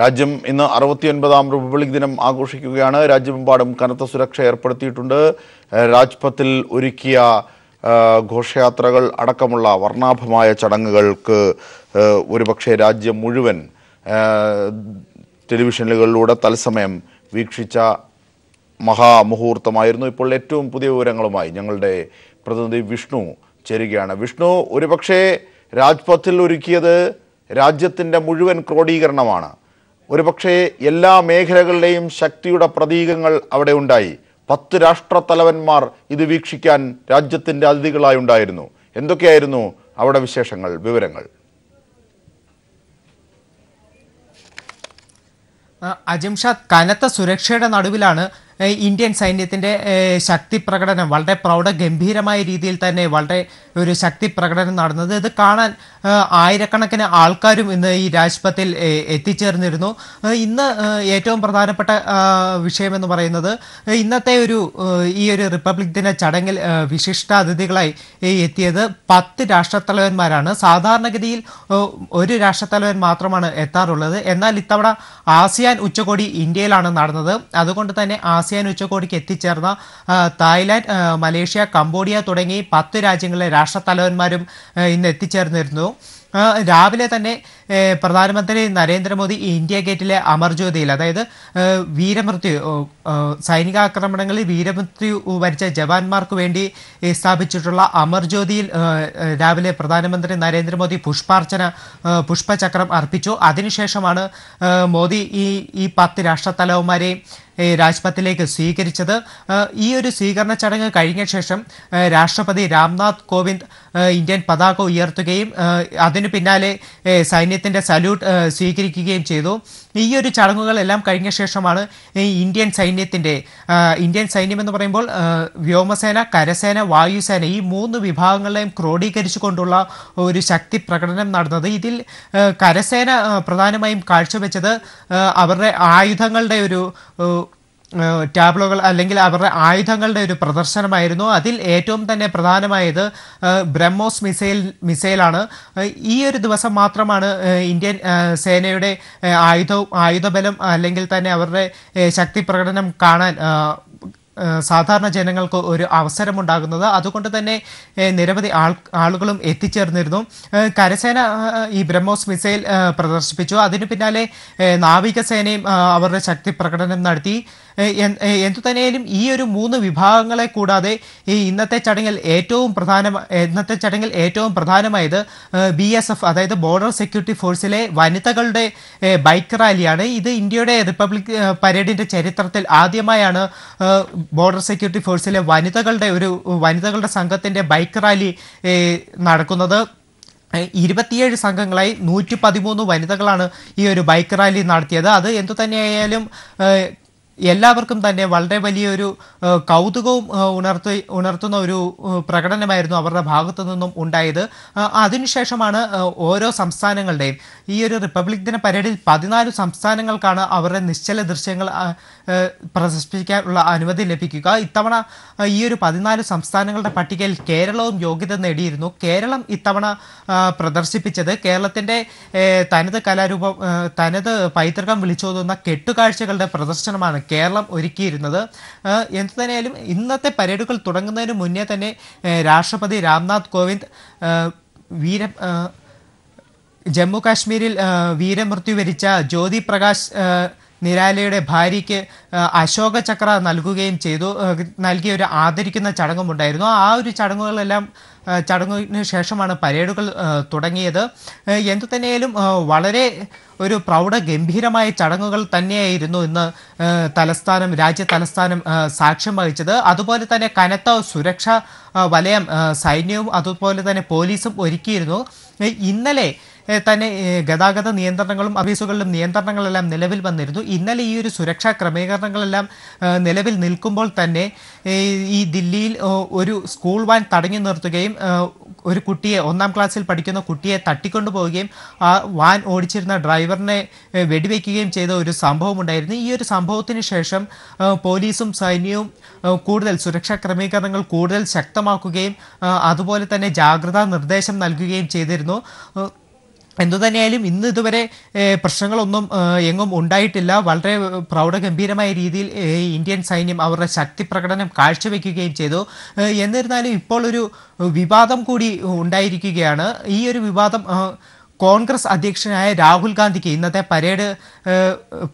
രാജ്യം ഇന്ന് അറുപത്തിയൊൻപതാം റിപ്പബ്ലിക് ദിനം ആഘോഷിക്കുകയാണ്. രാജ്യമെമ്പാടും കനത്ത സുരക്ഷ ഏർപ്പെടുത്തിയിട്ടുണ്ട്. രാജ്പഥിൽ ഒരുക്കിയ ഘോഷയാത്രകൾ അടക്കമുള്ള വർണാഭമായ ചടങ്ങുകൾക്ക് ഒരുപക്ഷെ രാജ്യം മുഴുവൻ ടെലിവിഷനുകളിലൂടെ തത്സമയം വീക്ഷിച്ച മഹാമുഹൂർത്തമായിരുന്നു. ഇപ്പോൾ ഏറ്റവും പുതിയ വിവരങ്ങളുമായി ഞങ്ങളുടെ പ്രതിനിധി വിഷ്ണു ചേരുകയാണ്. വിഷ്ണു ഒരുപക്ഷെ രാജ്പഥിൽ ഒരുക്കിയത് രാജ്യത്തിന്റെ മുഴുവൻ ക്രോഡീകരണമാണ്. ഒരുപക്ഷെ എല്ലാ മേഖലകളുടെയും ശക്തിയുടെ പ്രതീകങ്ങൾ അവിടെ ഉണ്ടായി. പത്ത് രാഷ്ട്രത്തലവന്മാർ ഇത് വീക്ഷിക്കാൻ രാജ്യത്തിന്റെ അതിഥികളായി ഉണ്ടായിരുന്നു. എന്തൊക്കെയായിരുന്നു അവിടെ വിശേഷങ്ങൾ വിവരങ്ങൾ? അജിംഷാദ് കനത്ത സുരക്ഷയുടെ നടുവിലാണ് ഇന്ത്യൻ സൈന്യത്തിന്റെ ശക്തി പ്രകടനം വളരെ പ്രൗഢഗംഭീരമായ രീതിയിൽ തന്നെ വളരെ ഒരു ശക്തി പ്രകടനം നടന്നത്. ഇത് കാണാൻ ആയിരക്കണക്കിന് ആൾക്കാരും ഇന്ന് ഈ രാജ്പഥിൽ എത്തിച്ചേർന്നിരുന്നു. ഇന്ന് ഏറ്റവും പ്രധാനപ്പെട്ട വിഷയമെന്ന് പറയുന്നത് ഇന്നത്തെ ഒരു ഈ ഒരു റിപ്പബ്ലിക് ദിന ചടങ്ങിൽ വിശിഷ്ടാതിഥികളായി എത്തിയത് പത്ത് രാഷ്ട്രത്തലവന്മാരാണ്. സാധാരണഗതിയിൽ ഒരു രാഷ്ട്രത്തലവൻ മാത്രമാണ് എത്താറുള്ളത്. എന്നാൽ ഇത്തവണ ആസിയാൻ ഉച്ചകോടി ഇന്ത്യയിലാണ് നടന്നത്. അതുകൊണ്ട് തന്നെ ആസിയാൻ ഉച്ചകോടിക്ക് എത്തിച്ചേർന്ന തായ്ലാന്റ് മലേഷ്യ കംബോഡിയ തുടങ്ങി പത്ത് രാജ്യങ്ങളിലെ രാഷ്ട്രത്തലവന്മാരും ഇന്ന് എത്തിച്ചേർന്നിരുന്നു. രാവിലെ തന്നെ പ്രധാനമന്ത്രി നരേന്ദ്രമോദി ഇന്ത്യ ഗേറ്റിലെ അമർജ്യോതിയിൽ അതായത് വീരമൃത്യു സൈനികാക്രമണങ്ങളിൽ വീരമൃത്യു വരിച്ച ജവാന്മാർക്ക് വേണ്ടി സ്ഥാപിച്ചിട്ടുള്ള അമർജ്യോതിയിൽ രാവിലെ പ്രധാനമന്ത്രി നരേന്ദ്രമോദി പുഷ്പാർച്ചന പുഷ്പചക്രം അർപ്പിച്ചു. അതിനുശേഷമാണ് മോദി ഈ ഈ പത്ത് രാഷ്ട്രത്തലവന്മാരെയും രാജ്പഥിലേക്ക് സ്വീകരിച്ചത്. ഈ ഒരു സ്വീകരണ ചടങ്ങ് കഴിഞ്ഞ ശേഷം രാഷ്ട്രപതി രാംനാഥ് കോവിന്ദ് ഇന്ത്യൻ പതാക ഉയർത്തുകയും അതിനു പിന്നാലെ സൈന്യത്തിന്റെ സല്യൂട്ട് സ്വീകരിക്കുകയും ചെയ്തു. ഈ ഒരു ചടങ്ങുകളെല്ലാം കഴിഞ്ഞ ശേഷമാണ് ഇന്ത്യൻ സൈന്യത്തിന്റെ ഇന്ത്യൻ സൈന്യം എന്ന് പറയുമ്പോൾ വ്യോമസേന കരസേന വായുസേന ഈ മൂന്ന് വിഭാഗങ്ങളെയും ക്രോഡീകരിച്ചുകൊണ്ടുള്ള ഒരു ശക്തി പ്രകടനം നടന്നത്. ഇതിൽ കരസേന പ്രധാനമായും കാഴ്ചവെച്ചത് അവരുടെ ആയുധങ്ങളുടെ ഒരു ടാബ്ലോകൾ അല്ലെങ്കിൽ അവരുടെ ആയുധങ്ങളുടെ ഒരു പ്രദർശനമായിരുന്നു. അതിൽ ഏറ്റവും തന്നെ പ്രധാനമായത് ബ്രഹ്മോസ് മിസൈൽ മിസൈലാണ്. ഈ ഒരു ദിവസം മാത്രമാണ് ഇന്ത്യൻ സേനയുടെ ആയുധ ആയുധബലം അല്ലെങ്കിൽ തന്നെ അവരുടെ ശക്തി പ്രകടനം കാണാൻ സാധാരണ ജനങ്ങൾക്ക് ഒരു അവസരമുണ്ടാകുന്നത്. അതുകൊണ്ട് തന്നെ നിരവധി ആൾ ആളുകളും എത്തിച്ചേർന്നിരുന്നു. കരസേന ഈ ബ്രഹ്മോസ് മിസൈൽ പ്രദർശിപ്പിച്ചു. അതിനു പിന്നാലെ നാവികസേനയും അവരുടെ ശക്തി പ്രകടനം നടത്തി. ഏഹ് എൻ- ഏഹ് എന്തു തന്നെയായാലും ഈ ഒരു മൂന്ന് വിഭാഗങ്ങളെ കൂടാതെ ഈ ഇന്നത്തെ ചടങ്ങിൽ ഏറ്റവും പ്രധാന ഇന്നത്തെ ചടങ്ങിൽ ഏറ്റവും പ്രധാനമായത് ബി എസ് എഫ് അതായത് ബോർഡർ സെക്യൂരിറ്റി ഫോഴ്സിലെ വനിതകളുടെ ബൈക്ക് റാലിയാണ്. ഇത് ഇന്ത്യയുടെ റിപ്പബ്ലിക് പരേഡിന്റെ ചരിത്രത്തിൽ ആദ്യമായാണ് ബോർഡർ സെക്യൂരിറ്റി ഫോഴ്സിലെ വനിതകളുടെ ഒരു വനിതകളുടെ സംഘത്തിന്റെ ബൈക്ക് റാലി നടക്കുന്നത്. ഇരുപത്തിയേഴ് സംഘങ്ങളായി നൂറ്റി പതിമൂന്ന് വനിതകളാണ് ഈ ഒരു ബൈക്ക് റാലി നടത്തിയത്. അത് എന്തു തന്നെയായാലും എല്ലാവർക്കും തന്നെ വളരെ വലിയൊരു കൗതുകവും ഉണർത്തി ഉണർത്തുന്ന ഒരു പ്രകടനമായിരുന്നു അവരുടെ ഭാഗത്തു നിന്നും ഉണ്ടായത്. അതിനുശേഷമാണ് ഓരോ സംസ്ഥാനങ്ങളുടെയും ഈ ഒരു റിപ്പബ്ലിക് ദിന പരേഡിൽ പതിനാല് സംസ്ഥാനങ്ങൾക്കാണ് അവരുടെ നിശ്ചല ദൃശ്യങ്ങൾ പ്രദർശിപ്പിക്കാനുള്ള അനുമതി ലഭിക്കുക. ഇത്തവണ ഈ ഒരു പതിനാല് സംസ്ഥാനങ്ങളുടെ പട്ടികയിൽ കേരളവും യോഗ്യത നേടിയിരുന്നു. കേരളം ഇത്തവണ പ്രദർശിപ്പിച്ചത് കേരളത്തിന്റെ തനത് കലാരൂപം തനത് പൈതൃകം വിളിച്ചോതുന്ന കെട്ടുകാഴ്ചകളുടെ പ്രദർശനമാണ് കേരളം ഒരുക്കിയിരുന്നത്. എന്തു തന്നെയാലും ഇന്നത്തെ പരേഡുകൾ തുടങ്ങുന്നതിന് മുന്നേ തന്നെ രാഷ്ട്രപതി രാംനാഥ് കോവിന്ദ് വീര ജമ്മു കാശ്മീരിൽ വീരമൃത്യു വരിച്ച ജ്യോതി പ്രകാശ് നിരാലയുടെ ഭാര്യയ്ക്ക് അശോക ചക്ര നൽകുകയും ചെയ്തു. നൽകിയ ഒരു ആദരിക്കുന്ന ചടങ്ങുമുണ്ടായിരുന്നു. ആ ഒരു ചടങ്ങുകളെല്ലാം ചടങ്ങിന് ശേഷമാണ് പരേഡുകൾ തുടങ്ങിയത്. എന്തു തന്നെയാലും വളരെ ഒരു പ്രൗഢ ഗംഭീരമായ ചടങ്ങുകൾ തന്നെയായിരുന്നു ഇന്ന് തലസ്ഥാനം രാജ്യ തലസ്ഥാനം സാക്ഷ്യം വഹിച്ചത്. അതുപോലെ തന്നെ കനത്ത സുരക്ഷാ വലയം സൈന്യവും അതുപോലെ തന്നെ പോലീസും ഒരുക്കിയിരുന്നു. ഇന്നലെ തന്നെ ഗതാഗത നിയന്ത്രണങ്ങളും ഓഫീസുകളിലും നിയന്ത്രണങ്ങളെല്ലാം നിലവിൽ വന്നിരുന്നു. ഇന്നലെ ഈ ഒരു സുരക്ഷാ ക്രമീകരണങ്ങളെല്ലാം നിലവിൽ നിൽക്കുമ്പോൾ തന്നെ ഈ ദില്ലിയിൽ ഒരു സ്കൂൾ വാൻ തടഞ്ഞു നിർത്തുകയും ഒരു കുട്ടിയെ ഒന്നാം ക്ലാസ്സിൽ പഠിക്കുന്ന കുട്ടിയെ തട്ടിക്കൊണ്ടു പോവുകയും ആ വാൻ ഓടിച്ചിരുന്ന ഡ്രൈവറിനെ വെടിവെക്കുകയും ചെയ്ത ഒരു സംഭവം ഉണ്ടായിരുന്നു. ഈ ഒരു സംഭവത്തിന് ശേഷം പോലീസും സൈന്യവും കൂടുതൽ സുരക്ഷാ ക്രമീകരണങ്ങൾ കൂടുതൽ ശക്തമാക്കുകയും അതുപോലെ തന്നെ ജാഗ്രതാ നിർദ്ദേശം നൽകുകയും ചെയ്തിരുന്നു. ഏ, എന്തുതന്നെയായാലും ഇന്ന് ഇതുവരെ പ്രശ്നങ്ങളൊന്നും എങ്ങും ഉണ്ടായിട്ടില്ല. വളരെ പ്രൗഢഗംഭീരമായ രീതിയിൽ ഇന്ത്യൻ സൈന്യം അവരുടെ ശക്തി പ്രകടനം കാഴ്ചവെക്കുകയും ചെയ്തു. എന്നിരുന്നാലും ഇപ്പോൾ ഒരു വിവാദം കൂടി ഉണ്ടായിരിക്കുകയാണ്. ഈ ഒരു വിവാദം കോൺഗ്രസ് അധ്യക്ഷനായ രാഹുൽ ഗാന്ധിക്ക് ഇന്നത്തെ പരേഡ്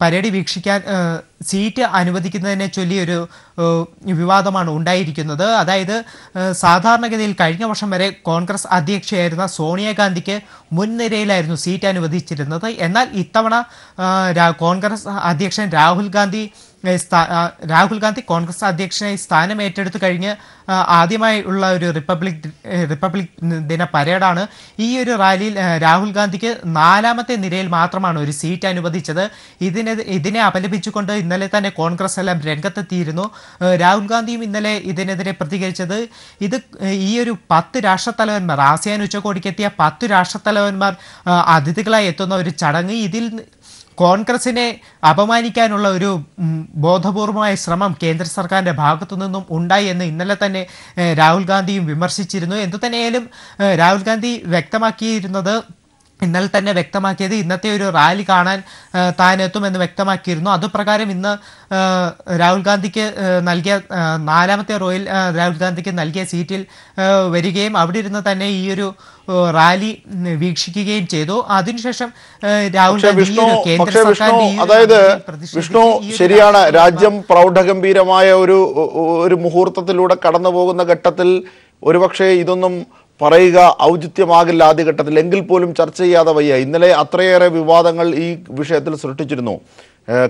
പരേഡ് വീക്ഷിക്കാൻ സീറ്റ് അനുവദിക്കുന്നതിനെ ചൊല്ലി ഒരു വിവാദമാണ് ഉണ്ടായിരിക്കുന്നത്. അതായത് സാധാരണഗതിയിൽ കഴിഞ്ഞ വർഷം വരെ കോൺഗ്രസ് അധ്യക്ഷയായിരുന്ന സോണിയാഗാന്ധിക്ക് മുൻനിരയിലായിരുന്നു സീറ്റ് അനുവദിച്ചിരുന്നത്. എന്നാൽ ഇത്തവണ കോൺഗ്രസ് അധ്യക്ഷൻ രാഹുൽ ഗാന്ധി രാഹുൽ ഗാന്ധി കോൺഗ്രസ് അധ്യക്ഷനായി സ്ഥാനം ഏറ്റെടുത്തു കഴിഞ്ഞ് ആദ്യമായി ഉള്ള ഒരു റിപ്പബ്ലിക് റിപ്പബ്ലിക് ദിന പരേഡാണ്. ഈ ഒരു റാലിയിൽ രാഹുൽ ഗാന്ധിക്ക് നാലാമത്തെ നിരയിൽ മാത്രമാണ് ഒരു സീറ്റ് അനുവദിച്ചത്. ഇതിനെ ഇതിനെ അപലപിച്ചുകൊണ്ട് ഇന്നലെ തന്നെ കോൺഗ്രസ് എല്ലാം രംഗത്തെത്തിയിരുന്നു. രാഹുൽ ഗാന്ധിയും ഇന്നലെ ഇതിനെതിരെ പ്രതികരിച്ചത് ഇത് ഈ ഒരു പത്ത് രാഷ്ട്രത്തലവന്മാർ ആസിയാൻ ഉച്ചകോടിക്കെത്തിയ പത്ത് രാഷ്ട്രത്തലവന്മാർ അതിഥികളായി എത്തുന്ന ഒരു ചടങ്ങ് ഇതിൽ കോൺഗ്രസിനെ അപമാനിക്കാനുള്ള ഒരു ബോധപൂർവമായ ശ്രമം കേന്ദ്ര സർക്കാരിന്റെ ഭാഗത്തു നിന്നും ഉണ്ടായി എന്ന് ഇന്നലെ തന്നെ രാഹുൽ ഗാന്ധിയും വിമർശിച്ചിരുന്നു. എന്തു തന്നെയായാലും രാഹുൽ ഗാന്ധി വ്യക്തമാക്കിയിരുന്നത് ഇന്നലെ തന്നെ വ്യക്തമാക്കിയത് ഇന്നത്തെ ഒരു റാലി കാണാൻ എത്തുമെന്ന് വ്യക്തമാക്കിയിരുന്നു. അതുപ്രകാരം ഇന്ന് രാഹുൽ ഗാന്ധിക്ക് നൽകിയ നാലാമത്തെ റോയിൽ രാഹുൽ ഗാന്ധിക്ക് നൽകിയ സീറ്റിൽ വരികയും അവിടെ ഇരുന്ന് തന്നെ ഈ ഒരു റാലി വീക്ഷിക്കുകയും ചെയ്തു. അതിനുശേഷം രാഹുൽ ഗാന്ധി അതായത് വിഷ്ണു ശരിയാണ് രാജ്യം പ്രൗഢഗംഭീരമായ ഒരു ഒരു മുഹൂർത്തത്തിലൂടെ കടന്നു പോകുന്ന ഘട്ടത്തിൽ ഒരുപക്ഷെ ഇതൊന്നും പറയുക ഔചിത്യമാകില്ല ആദ്യഘട്ടത്തിൽ എങ്കിൽ പോലും ചർച്ച ചെയ്യാതെ വയ്യ. ഇന്നലെ അത്രയേറെ വിവാദങ്ങൾ ഈ വിഷയത്തിൽ സൃഷ്ടിച്ചിരുന്നു.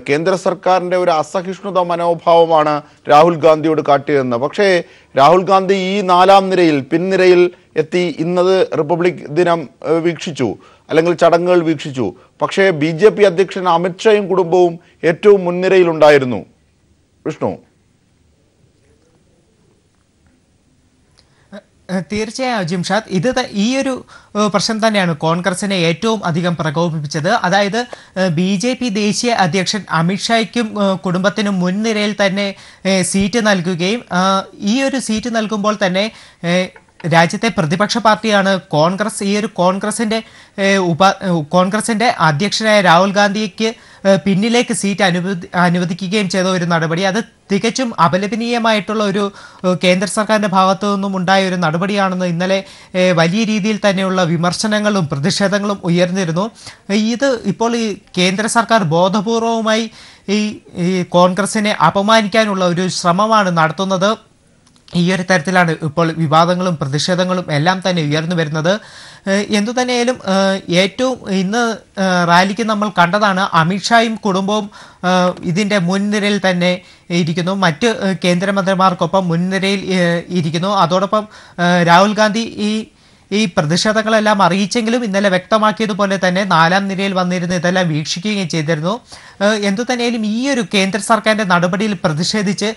കേന്ദ്ര സർക്കാരിന്റെ ഒരു അസഹിഷ്ണുത മനോഭാവമാണ് രാഹുൽ ഗാന്ധിയോട് കാട്ടിയതെന്ന്. പക്ഷേ രാഹുൽ ഗാന്ധി ഈ നാലാം നിരയിൽ പിൻനിരയിൽ എത്തി ഇന്നത് റിപ്പബ്ലിക് ദിനം വീക്ഷിച്ചു. അല്ലെങ്കിൽ ചടങ്ങുകൾ വീക്ഷിച്ചു. പക്ഷേ ബി ജെ പി അധ്യക്ഷൻ അമിത്ഷായും കുടുംബവും ഏറ്റവും മുൻനിരയിലുണ്ടായിരുന്നു. വിഷ്ണു തീർച്ചയായും ജിംഷാദ് ഇത് ഈ ഒരു പ്രശ്നം തന്നെയാണ് കോൺഗ്രസിനെ ഏറ്റവും അധികം പ്രകോപിപ്പിച്ചത്. അതായത് ബി ജെ പി ദേശീയ അധ്യക്ഷൻ അമിത്ഷായ്ക്കും കുടുംബത്തിനും മുൻനിരയിൽ തന്നെ സീറ്റ് നൽകുകയും ഈ ഒരു സീറ്റ് നൽകുമ്പോൾ തന്നെ രാജ്യത്തെ പ്രതിപക്ഷ പാർട്ടിയാണ് കോൺഗ്രസ്. ഈ ഒരു കോൺഗ്രസിന്റെ ഉപ കോൺഗ്രസിന്റെ അധ്യക്ഷനായ രാഹുൽ ഗാന്ധിക്ക് പിന്നിലേക്ക് സീറ്റ് അനുവദി അനുവദിക്കുകയും ചെയ്ത ഒരു നടപടി. അത് തികച്ചും അപലപനീയമായിട്ടുള്ള ഒരു കേന്ദ്ര സർക്കാരിന്റെ ഭാഗത്തു നിന്നും ഉണ്ടായ ഒരു നടപടിയാണെന്ന് ഇന്നലെ വലിയ രീതിയിൽ തന്നെയുള്ള വിമർശനങ്ങളും പ്രതിഷേധങ്ങളും ഉയർന്നിരുന്നു. ഇത് ഇപ്പോൾ ഈ കേന്ദ്ര സർക്കാർ ബോധപൂർവമായി ഈ കോൺഗ്രസിനെ അപമാനിക്കാനുള്ള ഒരു ശ്രമമാണ് നടത്തുന്നത്. ഈ ഒരു തരത്തിലാണ് ഇപ്പോൾ വിവാദങ്ങളും പ്രതിഷേധങ്ങളും എല്ലാം തന്നെ ഉയർന്നു വരുന്നത്. എന്തു തന്നെയായാലും ഏറ്റവും ഇന്ന് റാലിക്ക് നമ്മൾ കണ്ടതാണ് അമിത്ഷായും കുടുംബവും ഇതിന്റെ മുൻനിരയിൽ തന്നെ ഇരിക്കുന്നു. മറ്റ് കേന്ദ്രമന്ത്രിമാർക്കൊപ്പം മുൻനിരയിൽ ഇരിക്കുന്നു. അതോടൊപ്പം രാഹുൽ ഗാന്ധി ഈ ഈ പ്രതിഷേധങ്ങളെല്ലാം അറിയിച്ചെങ്കിലും ഇന്നലെ വ്യക്തമാക്കിയതുപോലെ തന്നെ നാലാം നിരയിൽ വന്നിരുന്ന് ഇതെല്ലാം വീക്ഷിക്കുകയും ചെയ്തിരുന്നു. എന്തു തന്നെയാലും ഈ ഒരു കേന്ദ്ര സർക്കാരിന്റെ നടപടിയിൽ പ്രതിഷേധിച്ച്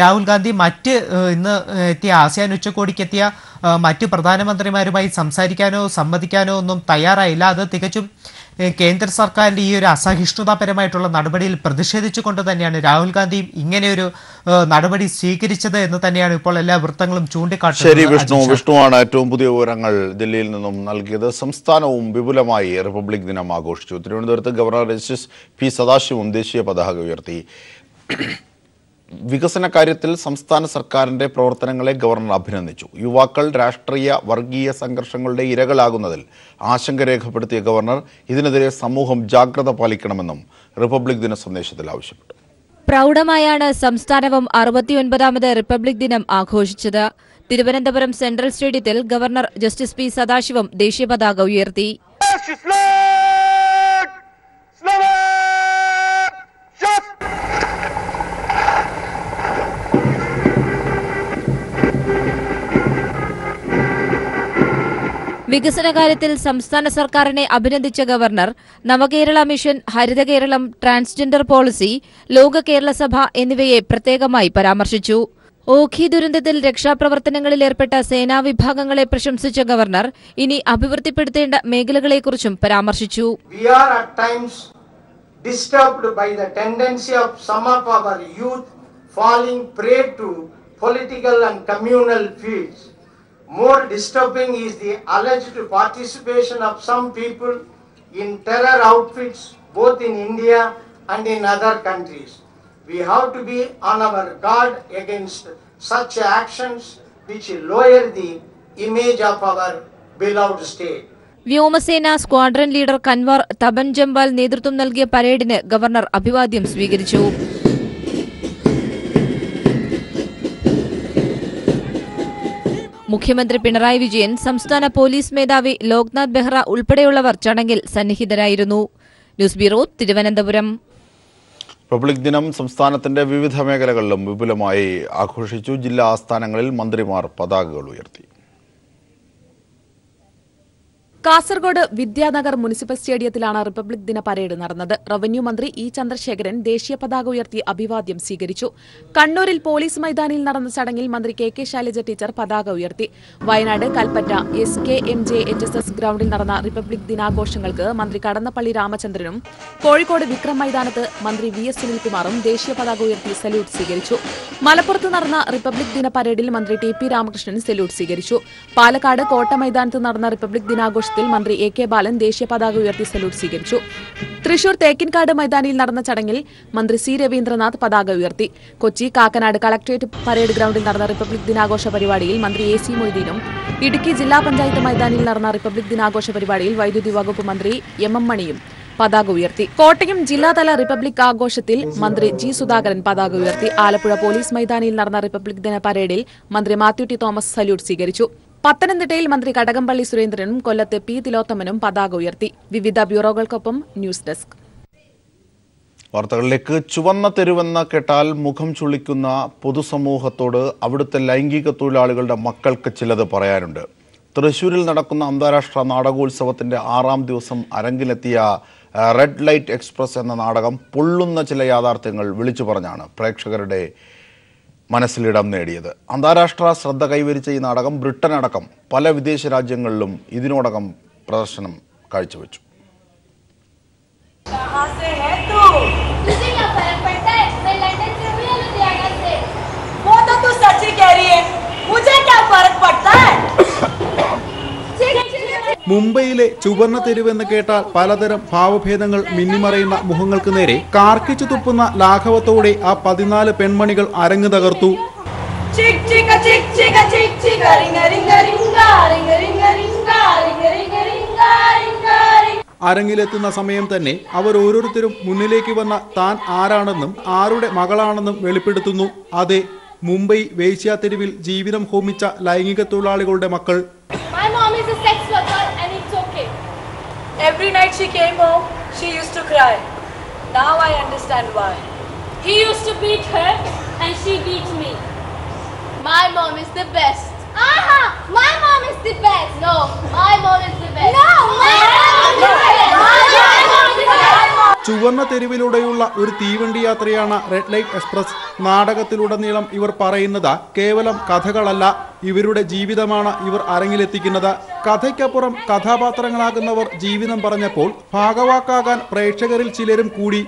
രാഹുൽ ഗാന്ധി മറ്റ് ഇന്ന് എത്തിയ ആസിയാൻ ഉച്ചകോടിക്കെത്തിയ മറ്റ് പ്രധാനമന്ത്രിമാരുമായി സംസാരിക്കാനോ സംവദിക്കാനോ ഒന്നും തയ്യാറായില്ല. അത് തികച്ചും കേന്ദ്ര സർക്കാരിന്റെ ഈ ഒരു അസഹിഷ്ണുതാപരമായിട്ടുള്ള നടപടിയിൽ പ്രതിഷേധിച്ചുകൊണ്ട് തന്നെയാണ് രാഹുൽ ഗാന്ധിയും ഇങ്ങനെയൊരു നടപടി സ്വീകരിച്ചത് എന്ന് തന്നെയാണ് ഇപ്പോൾ എല്ലാ വൃത്തങ്ങളും ചൂണ്ടിക്കാട്ടുന്നത്. ശരി വിഷ്ണു. വിഷ്ണുവാണ് ഏറ്റവും പുതിയ വിവരങ്ങൾ ദില്ലിയിൽ നിന്നും നൽകിയത്. സംസ്ഥാനവും വിപുലമായി റിപ്പബ്ലിക് ദിനം ആഘോഷിച്ചു. തിരുവനന്തപുരത്ത് ഗവർണർ ജസ്റ്റിസ് പി സദാശിവം ദേശീയ പതാക ഉയർത്തി. വികസന കാര്യത്തിൽ സംസ്ഥാന സർക്കാരിന്റെ പ്രവർത്തനങ്ങളെ ഗവർണർ അഭിനന്ദിച്ചു. യുവാക്കൾ രാഷ്ട്രീയ വർഗീയ സംഘർഷങ്ങളുടെ ഇരകളാകുന്നതിൽ ആശങ്ക രേഖപ്പെടുത്തിയ ഗവർണർ ഇതിനെതിരെ സമൂഹം ജാഗ്രത പാലിക്കണമെന്നും റിപ്പബ്ലിക് ദിന സന്ദേശത്തിൽ ആവശ്യപ്പെട്ടു. പ്രൗഢമായാണ് സംസ്ഥാനവും അറുപത്തിയൊൻപതാമത് റിപ്പബ്ലിക് ദിനം ആഘോഷിച്ചത്. തിരുവനന്തപുരം സെൻട്രൽ സ്റ്റേഡിയത്തിൽ ഗവർണർ ജസ്റ്റിസ് പി സദാശിവം ദേശീയ പതാക ഉയർത്തി. വികസന കാര്യത്തിൽ സംസ്ഥാന സർക്കാരിനെ അഭിനന്ദിച്ച governor Navakerala mission Haritha Keralam transgender policy Loka Kerala Sabha എന്നിവയെ പ്രത്യേകമായി പരാമർശിച്ചു ഓഖി ദുരന്തത്തിൽ രക്ഷാപ്രവർത്തനങ്ങളിൽ ഏർപ്പെട്ട സേനാ വിഭാഗങ്ങളെ പ്രശംസിച്ച ഗവർണർ ഇനി അഭിവൃദ്ധിപ്പെടുത്തേണ്ട മേഖലകളെക്കുറിച്ചും പരാമർശിച്ചു disturbed by the tendency of some of our youth falling prey to political and communal feuds. More disturbing is the alleged participation of some people in terror outfits both in India and in other countries. We have to be on our guard against such actions which lower the image of our beloved state. വ്യോമസേന squadron leader Kanwar Taban ജംബാൽ നേതൃത്വം നൽകിയ പരേഡിന് governor അഭിവാദ്യം സ്വീകരിച്ചു മുഖ്യമന്ത്രി പിണറായി വിജയൻ സംസ്ഥാന police മേധാവി ലോക്നാഥ് ബെഹ്റ ഉൾപ്പെടെയുള്ളവർ ചടങ്ങിൽ സന്നിഹിതരായിരുന്നു. News bureau Thiruvananthapuram. റിപ്പബ്ലിക് ദിനം സംസ്ഥാനത്തിന്റെ വിവിധ മേഖലകളിലും വിപുലമായി ആഘോഷിച്ചു. ജില്ലാ ആസ്ഥാനങ്ങളിൽ മന്ത്രിമാർ പതാകകൾ ഉയർത്തി. കാസർഗോഡ് വിദ്യാനഗർ മുനിസിപ്പൽ സ്റ്റേഡിയത്തിലാണ് റിപ്പബ്ലിക് ദിന പരേഡ് നടന്നത്. റവന്യൂ മന്ത്രി ഇ ചന്ദ്രശേഖരൻ ദേശീയ പതാക ഉയർത്തി അഭിവാദ്യം സ്വീകരിച്ചു. കണ്ണൂരിൽ പോലീസ് മൈതാനിയിൽ നടന്ന ചടങ്ങിൽ മന്ത്രി കെ കെ ശൈലജ ടീച്ചർ പതാക ഉയർത്തി. Wayanad Kalpetta S K M J H S S ഗ്രൌണ്ടിൽ നടന്ന റിപ്പബ്ലിക് ദിനാഘോഷങ്ങൾക്ക് മന്ത്രി കടന്നപ്പള്ളി രാമചന്ദ്രനും കോഴിക്കോട് വിക്രം മൈതാനത്ത് മന്ത്രി വി എസ് സുനിൽകുമാറും ദേശീയ പതാക ഉയർത്തി സല്യൂട്ട് സ്വീകരിച്ചു. മലപ്പുറത്ത് നടന്ന റിപ്പബ്ലിക് ദിന പരേഡിൽ മന്ത്രി ടി പി രാമകൃഷ്ണൻ സല്യൂട്ട് സ്വീകരിച്ചു. പാലക്കാട് കോട്ട മൈതാനത്ത് നടന്ന റിപ്പബ്ലിക് ദിനാഘോഷത്തിൽ മന്ത്രി എ കെ ബാലൻ ദേശീയ പതാക ഉയർത്തി സല്യൂട്ട് സ്വീകരിച്ചു. തൃശൂർ തേക്കിൻകാട് മൈതാനിയിൽ നടന്ന ചടങ്ങിൽ മന്ത്രി സി രവീന്ദ്രനാഥ് പതാക ഉയർത്തി. കൊച്ചി കാക്കനാട് കളക്ടറേറ്റ് പരേഡ് ഗ്രൗണ്ടിൽ നടന്ന റിപ്പബ്ലിക് ദിനാഘോഷ പരിപാടിയിൽ മന്ത്രി എ സി മൊയ്തീനും ഇടുക്കി ജില്ലാ പഞ്ചായത്ത് മൈതാനിയിൽ നടന്ന റിപ്പബ്ലിക് ദിനാഘോഷ പരിപാടിയിൽ വൈദ്യുതി വകുപ്പ് മന്ത്രി എം എം മണിയും പതാക ഉയർത്തി. കോട്ടയം ജില്ലാതല റിപ്പബ്ലിക് ആഘോഷത്തിൽ മന്ത്രി ജി സുധാകരൻ പതാക ഉയർത്തി. ആലപ്പുഴ പോലീസ് മൈതാനിയിൽ നടന്ന റിപ്പബ്ലിക് ദിന പരേഡിൽ മന്ത്രി മാത്യു ടി തോമസ് സല്യൂട്ട് സ്വീകരിച്ചു. പത്തനംതിട്ടയിൽ മന്ത്രി കടകംപള്ളി സുരേന്ദ്രനും കൊല്ലത്ത് പി തിലോത്തമനും പതാക ഉയർത്തി. വിവിധ ബ്യൂറോകൾക്കൊപ്പം ന്യൂസ് ഡെസ്ക്. വാർത്തകളിലേക്ക്. ചുവന്ന തെരുവെന്ന കേട്ടാൽ മുഖം ചുളിക്കുന്ന പൊതുസമൂഹത്തോട് അവിടുത്തെ ലൈംഗിക തൊഴിലാളികളുടെ മക്കൾക്ക് ചിലത് പറയാനുണ്ട്. തൃശൂരിൽ നടക്കുന്ന അന്താരാഷ്ട്ര നാടകോത്സവത്തിന്റെ ആറാം ദിവസം അരങ്ങിലെത്തിയ റെഡ് ലൈറ്റ് എക്സ്പ്രസ് എന്ന നാടകം പൊള്ളുന്ന ചില യാഥാർത്ഥ്യങ്ങൾ വിളിച്ചു പറഞ്ഞാണ് പ്രേക്ഷകരുടെ മനസ്സിലിടം നേടിയത് അന്താരാഷ്ട്ര ശ്രദ്ധ കൈവരിച്ച ഈ നാടകം ബ്രിട്ടൻ അടക്കം പല വിദേശ രാജ്യങ്ങളിലും ഇതിനോടകം പ്രദർശനം കാഴ്ചവെച്ചു तुझे क्या फर्क पड़ता है മുംബൈയിലെ ചുവർണ തെരുവ് എന്ന് കേട്ടാൽ പലതരം ഭാവഭേദങ്ങൾ മിന്നിമറയുന്ന മുഖങ്ങൾക്ക് നേരെ കാർക്കിച്ചു തുപ്പുന്ന ലാഘവത്തോടെ ആ പതിനാല് പെൺമണികൾ അരങ്ങു തകർത്തു അരങ്ങിലെത്തുന്ന സമയം തന്നെ അവർ ഓരോരുത്തരും മുന്നിലേക്ക് വന്ന താൻ ആരാണെന്നും ആരുടെ മകളാണെന്നും വെളിപ്പെടുത്തുന്നു അതെ മുംബൈ വേശ്യാതെരുവിൽ ജീവിതം ഹോമിച്ച ലൈംഗിക തൊഴിലാളികളുടെ മക്കൾ Every night she came home, she used to cry. Now I understand why. He used to beat her and she beat me. My mom is the best. Aha! My mom is the best. No, my mom is the best. No, my mom is the best. My mom is the best. ചുവന്ന തെരുവിലൂടെയുള്ള ഒരു തീവണ്ടി യാത്രയാണ് red light express നാടകത്തിലുടനീളം ഇവർ പറയുന്നത് കേവലം കഥകളല്ല ഇവരുടെ ജീവിതമാണ് ഇവർ അരങ്ങിലെത്തിക്കുന്നത്. കഥയ്ക്കപ്പുറം കഥാപാത്രങ്ങളാകുന്നവർ ജീവിതം പറഞ്ഞപ്പോൾ ഭാഗവാക്കാകാൻ പ്രേക്ഷകരിൽ ചിലരും കൂടി.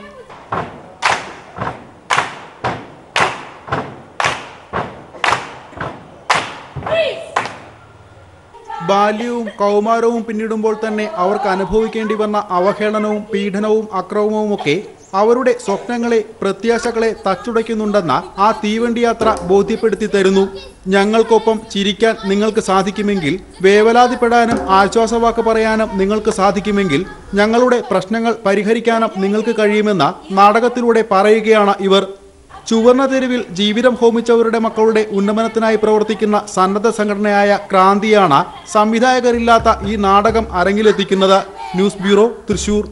ബാല്യവും കൗമാരവും പിന്നിടുമ്പോൾ തന്നെ അവർക്ക് അനുഭവിക്കേണ്ടി വന്ന അവഹേളനവും പീഡനവും അക്രമവും ഒക്കെ അവരുടെ സ്വപ്നങ്ങളെ പ്രത്യാശകളെ തച്ചുടയ്ക്കുന്നുണ്ടെന്ന ആ തീവണ്ടി യാത്ര ബോധ്യപ്പെടുത്തി തരുന്നു. ഞങ്ങൾക്കൊപ്പം ചിരിക്കാൻ നിങ്ങൾക്ക് സാധിക്കുമെങ്കിൽ വേവലാതിപ്പെടാനും ആശ്വാസവാക്ക് പറയാനും നിങ്ങൾക്ക് സാധിക്കുമെങ്കിൽ ഞങ്ങളുടെ പ്രശ്നങ്ങൾ പരിഹരിക്കാനും നിങ്ങൾക്ക് കഴിയുമെന്ന നാടകത്തിലൂടെ പറയുകയാണ് ഇവർ. ചുവർണ തെരുവിൽ ജീവിതം ഹോമിച്ചവരുടെ മക്കളുടെ ഉന്നമനത്തിനായി പ്രവർത്തിക്കുന്ന സന്നദ്ധ സംഘടനയായ ക്രാന്തിയാണ് സംവിധായകരില്ലാത്ത ഈ നാടകം അരങ്ങിലെത്തിക്കുന്നത്. News bureau Thrissur.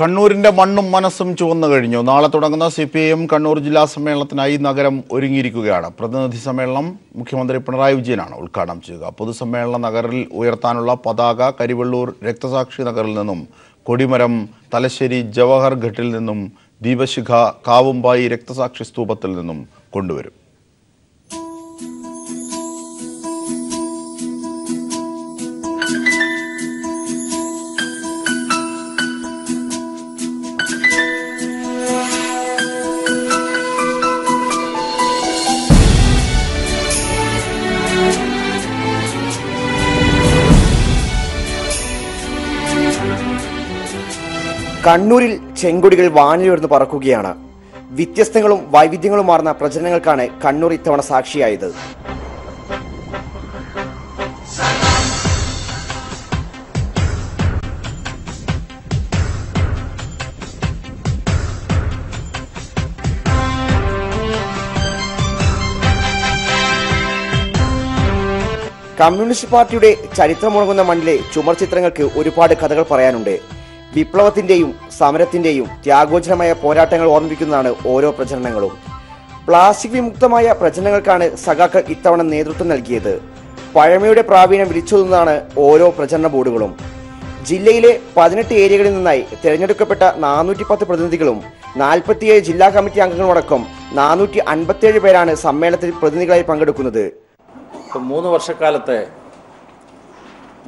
കണ്ണൂരിന്റെ മണ്ണും മനസ്സും ചുവന്നു കഴിഞ്ഞു. നാളെ തുടങ്ങുന്ന C P I M Kannur ജില്ലാ സമ്മേളനത്തിനായി നഗരം ഒരുങ്ങിയിരിക്കുകയാണ്. പ്രതിനിധി സമ്മേളനം മുഖ്യമന്ത്രി പിണറായി വിജയനാണ് ഉദ്ഘാടനം ചെയ്യുക. പൊതുസമ്മേളന നഗറിൽ ഉയർത്താനുള്ള പതാക കരിവള്ളൂർ രക്തസാക്ഷി നഗറിൽ നിന്നും കൊടിമരം തലശ്ശേരി ജവഹർ ഘട്ടിൽ നിന്നും ദീപശിഖ കാവുമ്പായി രക്തസാക്ഷി സ്തൂപത്തിൽ നിന്നും കൊണ്ടുവരും. കണ്ണൂരിൽ ചെങ്കൊടികൾ വാനിലുയർന്ന് പറക്കുകയാണ്. വ്യത്യസ്തങ്ങളും വൈവിധ്യങ്ങളും മാർന്ന പ്രചരണങ്ങൾക്കാണ് കണ്ണൂർ ഇത്തവണ സാക്ഷിയായത്. കമ്മ്യൂണിസ്റ്റ് പാർട്ടിയുടെ ചരിത്രമുണങ്ങുന്ന മണ്ണിലെ ചുമർ ചിത്രങ്ങൾക്ക് ഒരുപാട് കഥകൾ പറയാനുണ്ട്. വിപ്ലവത്തിന്റെയും സമരത്തിന്റെയും ത്യാഗോചരമായ പോരാട്ടങ്ങൾ ഓർമ്മിപ്പിക്കുന്നതാണ് ഓരോ പ്രചരണങ്ങളും. പ്ലാസ്റ്റിക് വിമുക്തമായ പ്രചരണങ്ങൾക്കാണ് സഖാക്കൾ ഇത്തവണ നേതൃത്വം നൽകിയത്. പഴമയുടെ പ്രാവീണ്യം വിളിച്ചോതുന്നതാണ് ഓരോ പ്രചരണ ബോർഡുകളും. ജില്ലയിലെ പതിനെട്ട് ഏരിയകളിൽ നിന്നായി തിരഞ്ഞെടുക്കപ്പെട്ട നാനൂറ്റി പത്ത് പ്രതിനിധികളും നാൽപ്പത്തിയേഴ് ജില്ലാ കമ്മിറ്റി അംഗങ്ങളുമടക്കം നാനൂറ്റി അൻപത്തിയേഴ് പേരാണ് സമ്മേളനത്തിൽ പ്രതിനിധികളായി പങ്കെടുക്കുന്നത്. മൂന്ന് വർഷക്കാലത്തെ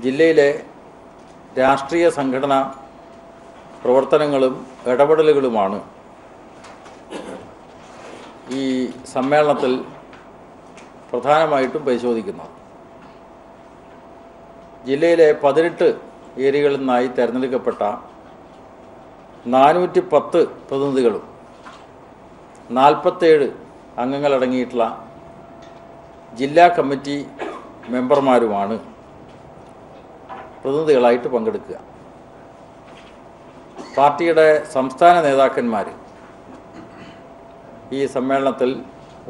ജില്ലയിലെ രാഷ്ട്രീയ സംഘടന പ്രവർത്തനങ്ങളും ഇടപെടലുകളുമാണ് ഈ സമ്മേളനത്തിൽ പ്രധാനമായിട്ടും പരിശോധിക്കുന്നത്. ജില്ലയിലെ പതിനെട്ട് ഏരിയകളിൽ നിന്നായി തിരഞ്ഞെടുക്കപ്പെട്ട നാനൂറ്റി പത്ത് പ്രതിനിധികളും നാൽപ്പത്തേഴ് അംഗങ്ങളടങ്ങിയിട്ടുള്ള ജില്ലാ കമ്മിറ്റി മെമ്പർമാരുമാണ് പ്രതിനിധികളായിട്ട് പങ്കെടുക്കുക. പാർട്ടിയുടെ സംസ്ഥാന നേതാക്കന്മാർ ഈ സമ്മേളനത്തിൽ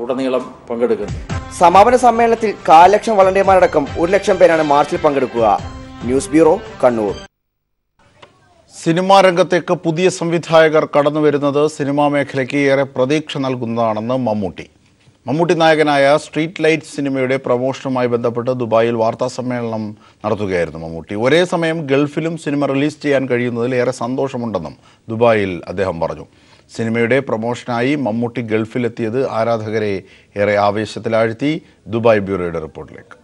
ഉടനീളം പങ്കെടുക്കുന്നു. സമാപന സമ്മേളനത്തിൽ കാൽ ലക്ഷം വളണ്ടിയർമാരടക്കം ഒരു ലക്ഷം പേരാണ് മാർച്ചിൽ പങ്കെടുക്കുക. News bureau Kannur. സിനിമാ രംഗത്തേക്ക് പുതിയ സംവിധായകർ കടന്നുവരുന്നത് സിനിമാ മേഖലയ്ക്ക് ഏറെ പ്രതീക്ഷ നൽകുന്നതാണെന്ന് മമ്മൂട്ടി. മമ്മൂട്ടി നായകനായ സ്ട്രീറ്റ് ലൈറ്റ് സിനിമയുടെ പ്രമോഷനുമായി ബന്ധപ്പെട്ട് ദുബായിൽ വാർത്താ സമ്മേളനം നടത്തുകയായിരുന്നു മമ്മൂട്ടി. ഒരേ സമയം ഗൾഫിലും സിനിമ റിലീസ് ചെയ്യാൻ കഴിയുന്നതിൽ ഏറെ സന്തോഷമുണ്ടെന്നും ദുബായിൽ അദ്ദേഹം പറഞ്ഞു. സിനിമയുടെ പ്രൊമോഷനായി മമ്മൂട്ടി ഗൾഫിലെത്തിയത് ആരാധകരെ ഏറെ ആവേശത്തിലാഴ്ത്തി. ദുബായ് ബ്യൂറോയുടെ റിപ്പോർട്ടിലേക്ക്.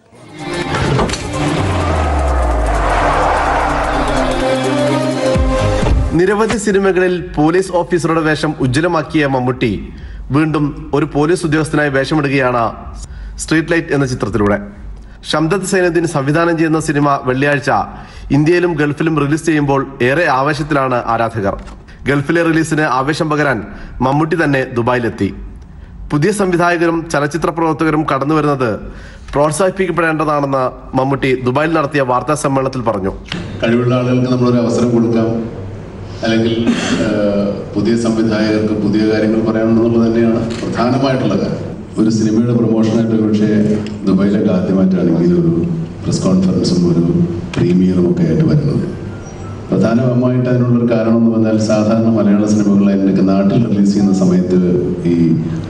നിരവധി സിനിമകളിൽ പോലീസ് ഓഫീസറുടെ വേഷം ഉജ്ജ്വലമാക്കിയ മമ്മൂട്ടി വീണ്ടും ഒരു പോലീസ് ഉദ്യോഗസ്ഥനായി വേഷമിടുകയാണ് സ്ട്രീറ്റ് ലൈറ്റ് എന്ന ചിത്രത്തിലൂടെ. ഷംദത്ത് സൈന്യത്തിന് സംവിധാനം ചെയ്യുന്ന സിനിമ വെള്ളിയാഴ്ച ഇന്ത്യയിലും ഗൾഫിലും റിലീസ് ചെയ്യുമ്പോൾ ഏറെ ആവേശത്തിലാണ് ആരാധകർ. ഗൾഫിലെ റിലീസിന് ആവേശം പകരാൻ മമ്മൂട്ടി തന്നെ ദുബായിലെത്തി. പുതിയ സംവിധായകരും ചലച്ചിത്ര പ്രവർത്തകരും കടന്നു വരുന്നത് പ്രോത്സാഹിപ്പിക്കപ്പെടേണ്ടതാണെന്ന് മമ്മൂട്ടി ദുബായിൽ നടത്തിയ വാർത്താ സമ്മേളനത്തിൽ പറഞ്ഞു. കഴിവുള്ള ആളുകൾക്ക് നമ്മളൊരു അവസരം കൊടുക്കാം. അല്ലെങ്കിൽ പുതിയ സംവിധായകർക്ക് പുതിയ കാര്യങ്ങൾ പറയണമെന്നുള്ളത് തന്നെയാണ് പ്രധാനമായിട്ടുള്ള കാര്യം. ഒരു സിനിമയുടെ പ്രൊമോഷനായിട്ട് പക്ഷേ ദുബായിലൊക്കെ ആദ്യമായിട്ടാണെങ്കിൽ ഒരു പ്രസ് കോൺഫറൻസും ഒരു പ്രീമിയറും ഒക്കെ ആയിട്ട് വരുന്നത്. പ്രധാനമായിട്ട് അതിനുള്ളൊരു കാരണം എന്ന് പറഞ്ഞാൽ സാധാരണ മലയാള സിനിമകൾ അതിന്റെയൊക്കെ നാട്ടിൽ റിലീസ് ചെയ്യുന്ന സമയത്ത് ഈ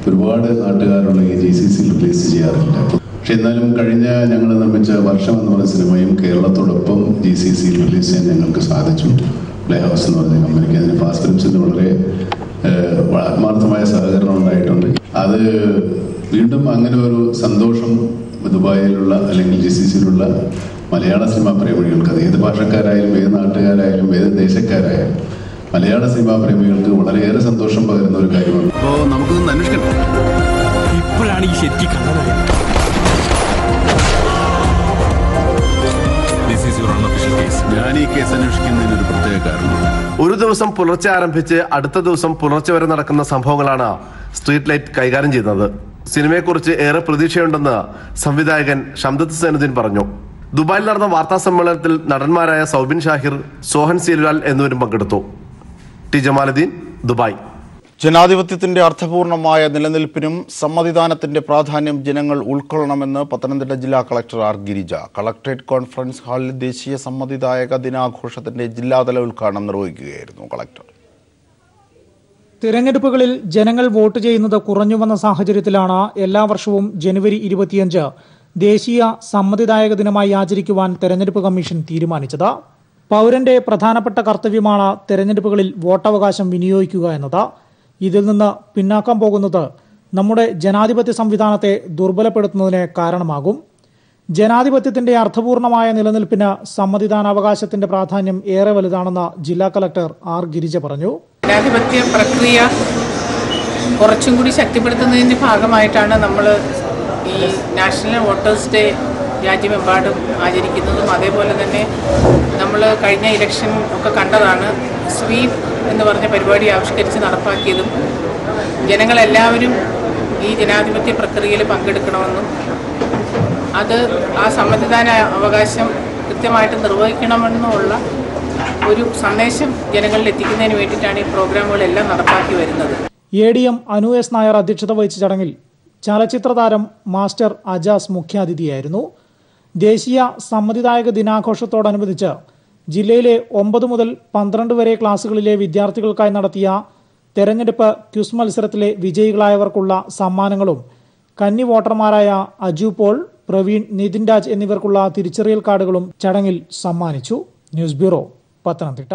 ഒരുപാട് നാട്ടുകാരുള്ള ഈ ജി സി സിയിൽ റിലീസ് ചെയ്യാറില്ല. പക്ഷെ എന്നാലും കഴിഞ്ഞ ഞങ്ങൾ നിർമ്മിച്ച വർഷം എന്ന് പറഞ്ഞ സിനിമയും കേരളത്തോടൊപ്പം ജി സി സിയിൽ റിലീസ് ചെയ്യാൻ ഞങ്ങൾക്ക് സാധിച്ചു. പ്ലേ ഹൗസ് എന്ന് പറഞ്ഞ കമ്പനിക്ക് അതിന് ഫാസ്റ്റ് വളരെ ആത്മാർത്ഥമായ സഹകരണം ഉണ്ടായിട്ടുണ്ട്. അത് വീണ്ടും അങ്ങനെ ഒരു സന്തോഷം ദുബായിലുള്ള അല്ലെങ്കിൽ ജി സി സിയിലുള്ള മലയാള സിനിമാ പ്രേമികൾക്ക് അത് ഏത് ഭാഷക്കാരായാലും ഏത് നാട്ടുകാരായാലും ഏത് ദേശക്കാരായാലും മലയാള സിനിമാ പ്രേമികൾക്ക് വളരെയേറെ സന്തോഷം പകരുന്ന ഒരു കാര്യമാണ്. അന്വേഷിക്കണം. ഇപ്പോഴാണ് ഈ ശരിക്കും ഞാൻ ഈ കേസ് അന്വേഷിക്കുന്നതിന് ഒരു പ്രത്യേക കാരണമാണ് ഒരു ദിവസം പുലർച്ചെ ആരംഭിച്ച് അടുത്ത ദിവസം പുലർച്ചെ വരെ നടക്കുന്ന സംഭവങ്ങളാണ് സ്ട്രീറ്റ് ലൈറ്റ് കൈകാര്യം ചെയ്യുന്നത്. സിനിമയെക്കുറിച്ച് ഏറെ പ്രതീക്ഷയുണ്ടെന്ന് സംവിധായകൻ ഷംദത്ത് സൈനുദ്ദീൻ പറഞ്ഞു. ദുബായിൽ നടന്ന വാർത്താ സമ്മേളനത്തിൽ നടന്മാരായ സൗബിൻ ഷാഹിർ സോഹൻ സീലുലാൽ എന്നിവരും പങ്കെടുത്തു. T Jamaluddin Dubai. ജനാധിപത്യത്തിന്റെ അർത്ഥപൂർണമായ നിലനിൽപ്പിനും സമ്മതിദാനത്തിന്റെ പ്രാധാന്യം ജനങ്ങൾ ഉൾക്കൊള്ളണമെന്ന് പത്തനംതിട്ട ജില്ലാ collector R Girija. Collectorate conference ഹാളിൽ ദേശീയ സമ്മതിദായക ദിനാഘോഷത്തിന്റെ ജില്ലാതല ഉദ്ഘാടനം നിർവഹിക്കുകയായിരുന്നു കളക്ടർ. തിരഞ്ഞെടുപ്പുകളിൽ ജനങ്ങൾ വോട്ട് ചെയ്യുന്നത് കുറഞ്ഞു വന്ന സാഹചര്യത്തിലാണ് എല്ലാ വർഷവും ജനുവരി ഇരുപത്തിയഞ്ച് ദേശീയ സമ്മതിദായക ദിനമായി ആചരിക്കുവാൻ തെരഞ്ഞെടുപ്പ് കമ്മീഷൻ തീരുമാനിച്ചത്. പൗരന്റെ പ്രധാനപ്പെട്ട കർത്തവ്യമാണ് തെരഞ്ഞെടുപ്പുകളിൽ വോട്ടവകാശം വിനിയോഗിക്കുക എന്നത്. ഇതിൽ നിന്ന് പിന്നാക്കം പോകുന്നത് നമ്മുടെ ജനാധിപത്യ സംവിധാനത്തെ ദുർബലപ്പെടുത്തുന്നതിന് കാരണമാകും. ജനാധിപത്യത്തിന്റെ അർത്ഥപൂർണമായ നിലനിൽപ്പിന് സമ്മതിദാനാവകാശത്തിന്റെ പ്രാധാന്യം ഏറെ വലുതാണെന്ന് ജില്ലാ കലക്ടർ ആർ ഗിരിജ പറഞ്ഞു. ജനാധിപത്യ പ്രക്രിയ കുറച്ചും കൂടി ശക്തിപ്പെടുത്തുന്നതിന്റെ ഭാഗമായിട്ടാണ് നമ്മൾ ഈ നാഷണൽ വോട്ടേഴ്സ് ഡേ രാജ്യമെമ്പാടും ആചരിക്കുന്നതും. അതേപോലെ തന്നെ നമ്മൾ കഴിഞ്ഞ ഇലക്ഷൻ ഒക്കെ കണ്ടതാണ്. സ്വീപ് എന്ന് പറഞ്ഞ പരിപാടി ആവിഷ്കരിച്ച് നടപ്പാക്കിയതും ജനങ്ങളെല്ലാവരും ഈ ജനാധിപത്യ പ്രക്രിയയിൽ പങ്കെടുക്കണമെന്നും അത് ആ സമ്മതിദാന അവകാശം കൃത്യമായിട്ട് നിർവഹിക്കണമെന്നുമുള്ള ഒരു സന്ദേശം ജനങ്ങളിൽ എത്തിക്കുന്നതിന് വേണ്ടിയിട്ടാണ് ഈ പ്രോഗ്രാമുകളെല്ലാം നടപ്പാക്കി വരുന്നത്. A D M Anu S Nair അധ്യക്ഷത വഹിച്ച ചടങ്ങിൽ ചലച്ചിത്ര താരം മാസ്റ്റർ അജാസ് മുഖ്യാതിഥിയായിരുന്നു. ദേശീയ സമ്മതിദായക ദിനാഘോഷത്തോടനുബന്ധിച്ച് ജില്ലയിലെ ഒമ്പത് മുതൽ പന്ത്രണ്ട് വരെ ക്ലാസുകളിലെ വിദ്യാർത്ഥികൾക്കായി നടത്തിയ തെരഞ്ഞെടുപ്പ് ക്യുസ് മത്സരത്തിലെ വിജയികളായവർക്കുള്ള സമ്മാനങ്ങളും കന്നി വോട്ടർമാരായ അജു പോൾ പ്രവീൺ നിതിൻ രാജ് എന്നിവർക്കുള്ള തിരിച്ചറിയൽ കാർഡുകളും ചടങ്ങിൽ സമ്മാനിച്ചു. News bureau Pathanamthitta.